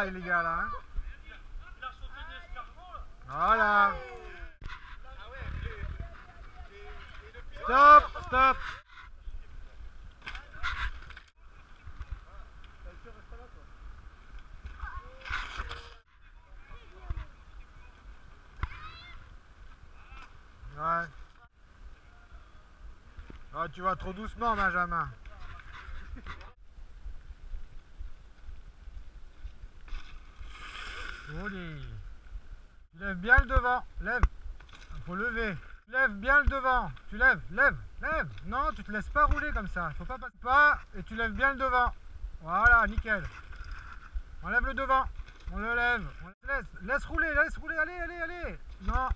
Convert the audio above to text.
travail les gars là. hein. Voilà. Stop, stop. Ouais. Ah, tu vas trop doucement, Benjamin. Joli. Tu lèves bien le devant. Lève. Faut lever. Lève bien le devant. Tu lèves, lève, lève. Non, tu te laisses pas rouler comme ça. Faut pas passer pas et tu lèves bien le devant. Voilà, nickel. On lève le devant. On le lève. On laisse, laisse rouler, laisse rouler. Allez, allez, allez. Non,